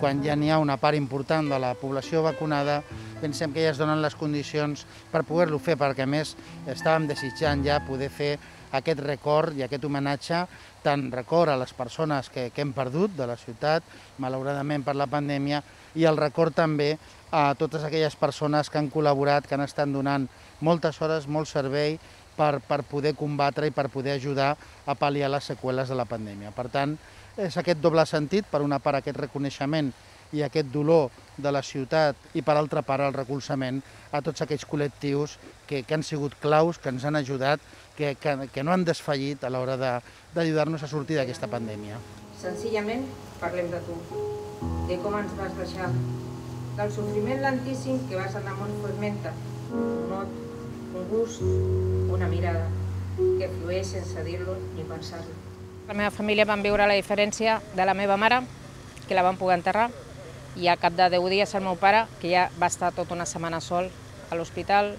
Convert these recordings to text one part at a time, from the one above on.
quan ja n'hi ha una part important de la població vacunada, pensem que ja es donen les condicions per poder-lo fer, perquè més estàvem desitjant ja poder fer aquest record i aquest homenatge, tant record a les persones que, que hem perdut de la ciutat, malauradament per la pandèmia, i el record també a totes aquelles persones que han col·laborat, que han estat donant moltes hores, molt servei, per, per poder combatre i per poder ajudar a pal·liar les seqüeles de la pandèmia. Per tant, és aquest doble sentit, per una part aquest reconeixement i aquest dolor de la ciutat i per altra part el recolzament a tots aquells col·lectius que, que han sigut claus, que ens han ajudat, que, que, que no han desfallit a l'hora d'ajudar-nos a sortir d'aquesta pandèmia. Senzillament parlem de tu, de com ens vas deixar, del sofriment lentíssim que vas anar molt Formenta, un mot, un gust, una mirada, que flueix sense dir-lo ni pensar-lo. La meva família van viure la diferència de la meva mare, que la van poder enterrar, i al cap de 10 dies el meu pare, que ja va estar tota una setmana sol a l'hospital,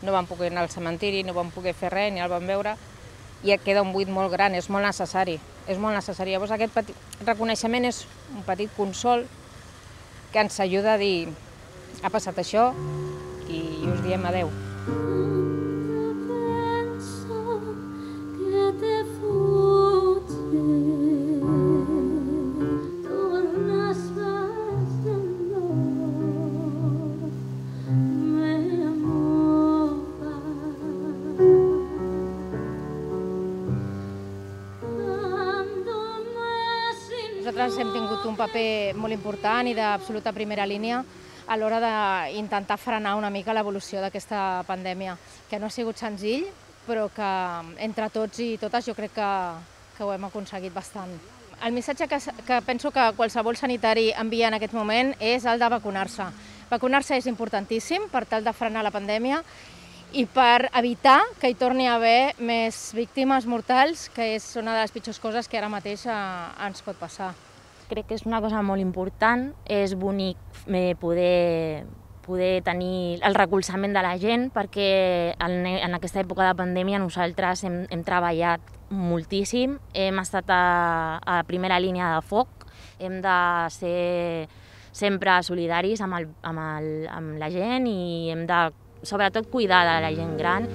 no van poder anar al cementiri, no van poder fer res, ni el van veure, i et queda un buit molt gran, és molt necessari, és molt necessari. Llavors aquest petit reconeixement és un petit consol que ens ajuda a dir ha passat això i us diem adeu. Nosaltres hem tingut un paper molt important i d'absoluta primera línia a l'hora d'intentar frenar una mica l'evolució d'aquesta pandèmia, que no ha sigut senzill, però que entre tots i totes jo crec que, que ho hem aconseguit bastant. El missatge que, que penso que qualsevol sanitari envia en aquest moment és el de vacunar-se. Vacunar-se és importantíssim per tal de frenar la pandèmia i per evitar que hi torni a haver més víctimes mortals, que és una de les pitjors coses que ara mateix eh, ens pot passar. Crec que és una cosa molt important, és bonic eh, poder, poder tenir el recolzament de la gent perquè en, en aquesta època de pandèmia nosaltres hem, hem treballat moltíssim, hem estat a, a primera línia de foc, hem de ser sempre solidaris amb, el, amb, el, amb la gent i hem de sobretot cuidar de la gent gran